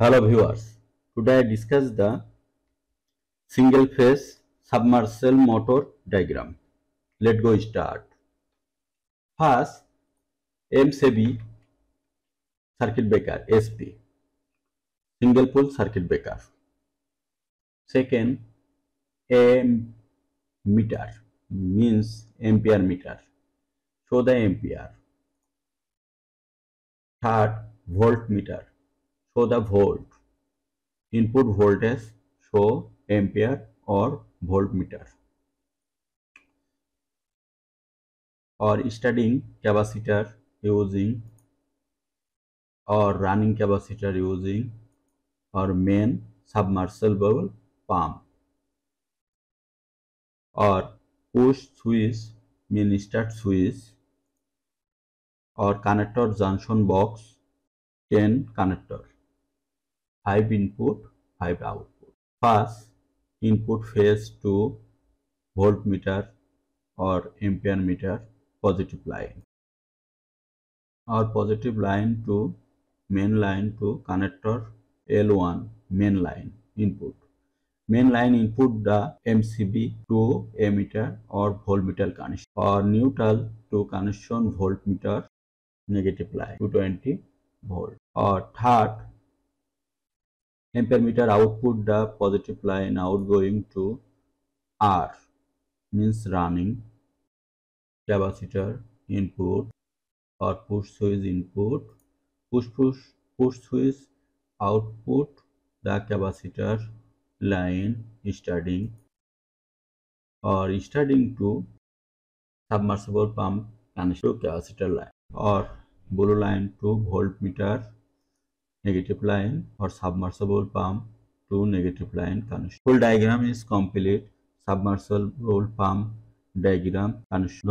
Hello viewers today I discuss the single phase submersible motor diagram let go start first M C B circuit breaker S P single pole circuit breaker second ammeter means ampere meter show the ampere third voltmeter show the volt input voltage show ampere or voltmeter or studying capacitor using or running capacitor using or main submersible pump or push switch mean start switch or connector junction box 10 connector 5 input 5 output first input phase to voltmeter or ampere meter positive line or positive line to main line to connector L1 main line input main line input the MCB to ammeter or voltmeter connection or neutral to connection voltmeter negative line 220 volt or third ampere meter output the positive line outgoing to R means running capacitor input or push switch input push push push switch output the capacitor line starting or starting to submersible pump connection to capacitor line or blue line to voltmeter negative line or submersible pump to negative line connection. Full diagram is complete. Submersible pump diagram connection.